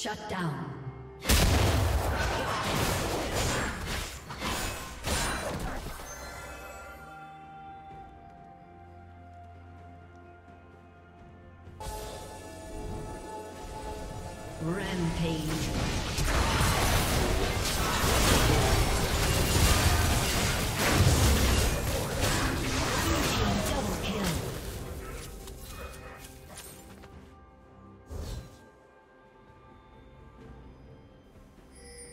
Shut down. Rampage.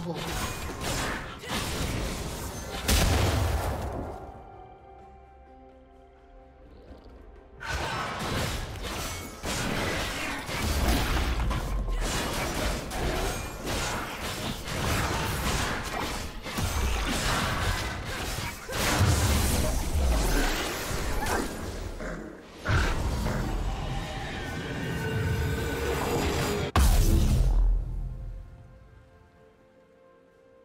Acabou.